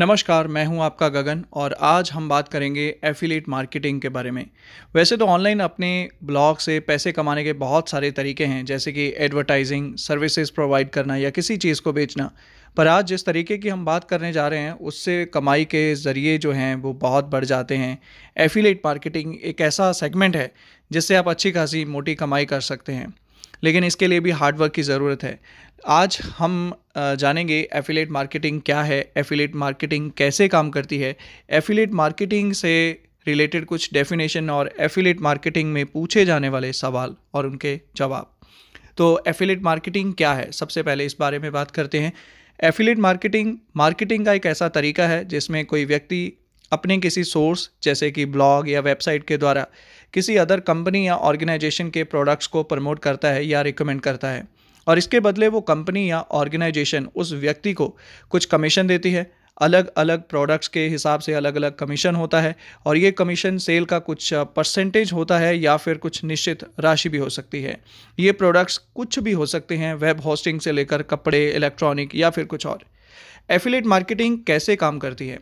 नमस्कार, मैं हूँ आपका गगन और आज हम बात करेंगे एफिलेट मार्केटिंग के बारे में। वैसे तो ऑनलाइन अपने ब्लॉग से पैसे कमाने के बहुत सारे तरीके हैं, जैसे कि एडवर्टाइजिंग सर्विसेज़ प्रोवाइड करना या किसी चीज़ को बेचना। पर आज जिस तरीके की हम बात करने जा रहे हैं, उससे कमाई के ज़रिए जो हैं, वो बहुत बढ़ जाते हैं। एफिलेट मार्केटिंग एक ऐसा सेगमेंट है, जिससे आप अच्छी खासी मोटी कमाई कर सकते हैं। लेकिन इसके लिए भी हार्डवर्क की ज़रूरत है। आज हम जानेंगे एफिलेट मार्केटिंग क्या है एफिलेट मार्केटिंग कैसे काम करती है। एफिलेट मार्केटिंग से रिलेटेड कुछ डेफिनेशन और एफिलेट मार्केटिंग में पूछे जाने वाले सवाल और उनके जवाब। तो एफिलेट मार्केटिंग क्या है? सबसे पहले इस बारे में बात करते हैं। एफिलेट मार्केटिंग मार्केटिंग का एक ऐसा तरीका है जिसमें कोई व्यक्ति अपने किसी सोर्स जैसे कि ब्लॉग या वेबसाइट के द्वारा किसी अदर कंपनी या ऑर्गेनाइजेशन के प्रोडक्ट्स को प्रमोट करता है या रिकमेंड करता है। और इसके बदले वो कंपनी या ऑर्गेनाइजेशन उस व्यक्ति को कुछ कमीशन देती है। अलग अलग प्रोडक्ट्स के हिसाब से अलग अलग कमीशन होता है और ये कमीशन सेल का कुछ परसेंटेज होता है या फिर कुछ निश्चित राशि भी हो सकती है। ये प्रोडक्ट्स कुछ भी हो सकते हैं वेब होस्टिंग से लेकर कपड़े इलेक्ट्रॉनिक या फिर कुछ और। एफिलेट मार्केटिंग कैसे काम करती है?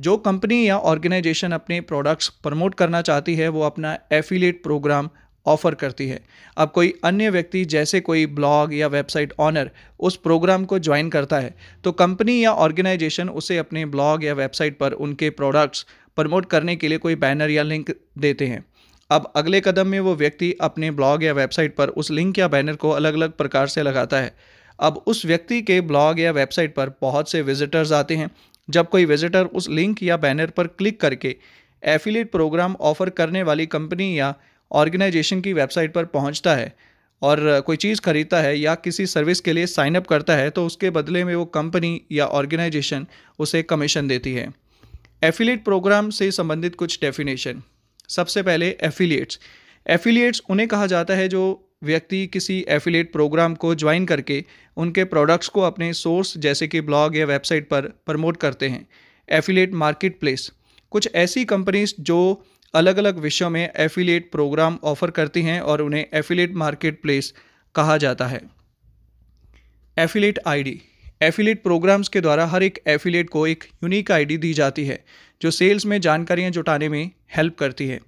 जो कंपनी या ऑर्गेनाइजेशन अपने प्रोडक्ट्स प्रमोट करना चाहती है, वो अपना एफिलेट प्रोग्राम ऑफ़र करती है। अब कोई अन्य व्यक्ति, जैसे कोई ब्लॉग या वेबसाइट ऑनर उस प्रोग्राम को ज्वाइन करता है तो कंपनी या ऑर्गेनाइजेशन उसे अपने ब्लॉग या वेबसाइट पर उनके प्रोडक्ट्स प्रमोट करने के लिए कोई बैनर या लिंक देते हैं। अब अगले कदम में वो व्यक्ति अपने ब्लॉग या वेबसाइट पर उस लिंक या बैनर को अलग अलग प्रकार से लगाता है। अब उस व्यक्ति के ब्लॉग या वेबसाइट पर बहुत से विजिटर्स आते हैं जब कोई विजिटर उस लिंक या बैनर पर क्लिक करके एफिलेट प्रोग्राम ऑफ़र करने वाली कंपनी या ऑर्गेनाइजेशन की वेबसाइट पर पहुँचता है और कोई चीज़ खरीदता है या किसी सर्विस के लिए साइन अप करता है तो उसके बदले में वो कंपनी या ऑर्गेनाइजेशन उसे कमीशन देती है। एफिलेट प्रोग्राम से संबंधित कुछ डेफिनेशन सबसे पहले एफिलिएट्स एफिलिएट्स उन्हें कहा जाता है जो व्यक्ति किसी एफिलेट प्रोग्राम को ज्वाइन करके उनके प्रोडक्ट्स को अपने सोर्स जैसे कि ब्लॉग या वेबसाइट पर प्रमोट करते हैं। एफिलेट मार्केट प्लेस कुछ ऐसी कंपनीज़ जो अलग अलग विषयों में एफिलेट प्रोग्राम ऑफ़र करती हैं और उन्हें एफिलेट मार्केट प्लेस कहा जाता है। एफिलेट आईडी एफिलेट प्रोग्राम्स के द्वारा हर एक एफिलेट को एक यूनिक आईडी दी जाती है, जो सेल्स में जानकारियाँ जुटाने में हेल्प करती है।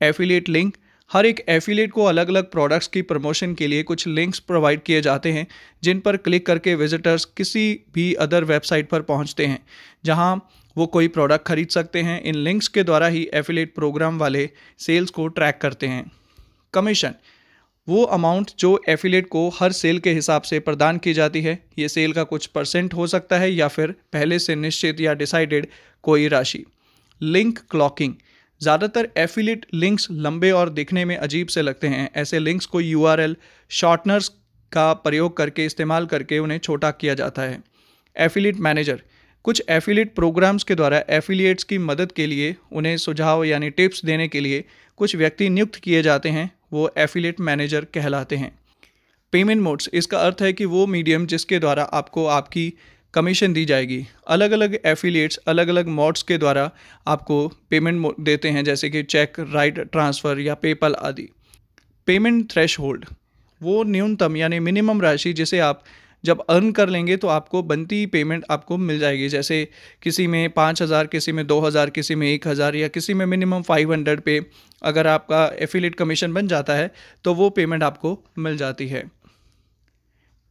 एफिलेट लिंक हर एक एफिलेट को अलग अलग प्रोडक्ट्स की प्रमोशन के लिए कुछ लिंक्स प्रोवाइड किए जाते हैं, जिन पर क्लिक करके विजिटर्स किसी भी अदर वेबसाइट पर पहुँचते हैं, जहाँ वो कोई प्रोडक्ट खरीद सकते हैं। इन लिंक्स के द्वारा ही एफिलेट प्रोग्राम वाले सेल्स को ट्रैक करते हैं। कमीशन वो अमाउंट जो एफिलेट को हर सेल के हिसाब से प्रदान की जाती है, ये सेल का कुछ परसेंट हो सकता है या फिर पहले से निश्चित या डिसाइडेड कोई राशि। लिंक क्लॉकिंग ज़्यादातर एफिलेट लिंक्स लंबे और दिखने में अजीब से लगते हैं। ऐसे लिंक्स को यू आर शॉर्टनर्स का प्रयोग करके इस्तेमाल करके उन्हें छोटा किया जाता है। एफिलेट मैनेजर कुछ एफिलेट प्रोग्राम्स के द्वारा एफिलिएट्स की मदद के लिए, उन्हें सुझाव यानी टिप्स देने के लिए कुछ व्यक्ति नियुक्त किए जाते हैं, वो एफिलेट मैनेजर कहलाते हैं। पेमेंट मोड्स इसका अर्थ है कि वो मीडियम जिसके द्वारा आपको आपकी कमीशन दी जाएगी। अलग अलग एफिलिएट्स अलग अलग मोड्स के द्वारा आपको पेमेंट देते हैं, जैसे कि चेक राइट ट्रांसफ़र या पेपल आदि। पेमेंट थ्रेश होल्ड वो न्यूनतम यानी मिनिमम राशि जिसे आप जब अर्न कर लेंगे तो आपको बनती पेमेंट आपको मिल जाएगी। जैसे किसी में पाँच हज़ार, किसी में दो हज़ार, किसी में एक हज़ार या किसी में मिनिमम फाइव हंड्रेड पे अगर आपका एफिलेट कमीशन बन जाता है तो वो पेमेंट आपको मिल जाती है।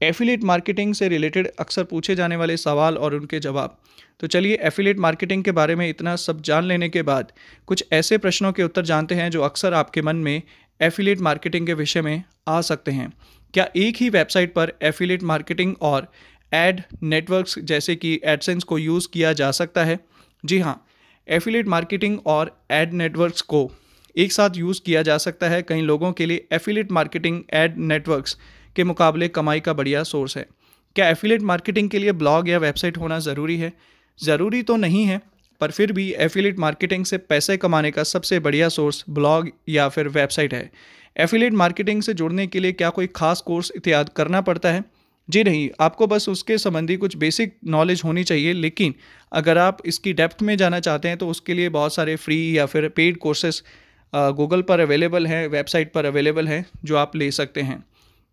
एफिलेट मार्केटिंग से रिलेटेड अक्सर पूछे जाने वाले सवाल और उनके जवाब। तो चलिए एफिलेट मार्केटिंग के बारे में इतना सब जान लेने के बाद कुछ ऐसे प्रश्नों के उत्तर जानते हैं जो अक्सर आपके मन में एफिलेट मार्केटिंग के विषय में आ सकते हैं। क्या एक ही वेबसाइट पर एफिलेट मार्केटिंग और एड नेटवर्क्स जैसे कि एडसेंस को यूज़ किया जा सकता है? जी हाँ एफिलेट मार्केटिंग और एड नेटवर्क्स को एक साथ यूज़ किया जा सकता है। कई लोगों के लिए एफिलेट मार्केटिंग एड नेटवर्क्स के मुकाबले कमाई का बढ़िया सोर्स है। क्या एफिलेट मार्केटिंग के लिए ब्लॉग या वेबसाइट होना ज़रूरी है? ज़रूरी तो नहीं है, पर फिर भी एफिलेट मार्केटिंग से पैसे कमाने का सबसे बढ़िया सोर्स ब्लॉग या फिर वेबसाइट है। एफिलेट मार्केटिंग से जुड़ने के लिए क्या कोई खास कोर्स इत्यादि करना पड़ता है? जी नहीं, आपको बस उसके संबंधी कुछ बेसिक नॉलेज होनी चाहिए, लेकिन अगर आप इसकी डेप्थ में जाना चाहते हैं तो उसके लिए बहुत सारे फ्री या फिर पेड कोर्सेस गूगल पर अवेलेबल हैं वेबसाइट पर अवेलेबल हैं, जो आप ले सकते हैं।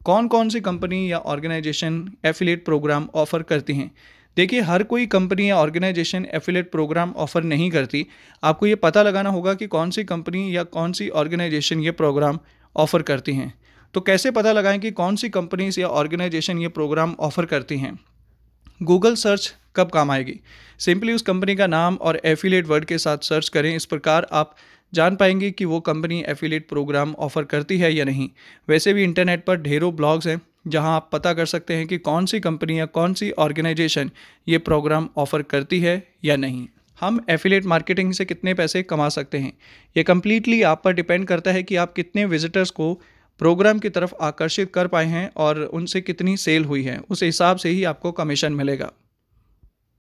कौन कौन सी कंपनी या ऑर्गेनाइजेशन एफिलेट प्रोग्राम ऑफ़र करती हैं? देखिए, हर कोई कंपनी या ऑर्गेनाइजेशन एफिलेट प्रोग्राम ऑफ़र नहीं करती। आपको ये पता लगाना होगा कि कौन सी कंपनी या कौन सी ऑर्गेनाइजेशन ये प्रोग्राम ऑफ़र करती हैं। तो कैसे पता लगाएँ कि कौन सी कंपनीज़ या ऑर्गेनाइजेशन ये प्रोग्राम ऑफ़र करती हैं? गूगल सर्च कब काम आएगी? सिंपली उस कंपनी का नाम और एफिलेट वर्ड के साथ सर्च करें। इस प्रकार आप जान पाएँगे कि वो कंपनी एफिलेट प्रोग्राम ऑफ़र करती है या नहीं। वैसे भी इंटरनेट पर ढेरों ब्लॉग्स हैं, जहाँ आप पता कर सकते हैं कि कौन सी कंपनी या कौन सी ऑर्गेनाइजेशन ये प्रोग्राम ऑफ़र करती है या नहीं। हम एफिलेट मार्केटिंग से कितने पैसे कमा सकते हैं? ये कम्प्लीटली आप पर डिपेंड करता है कि आप कितने विजिटर्स को प्रोग्राम की तरफ़ आकर्षित कर पाए हैं और उनसे कितनी सेल हुई है। उस हिसाब से ही आपको कमीशन मिलेगा।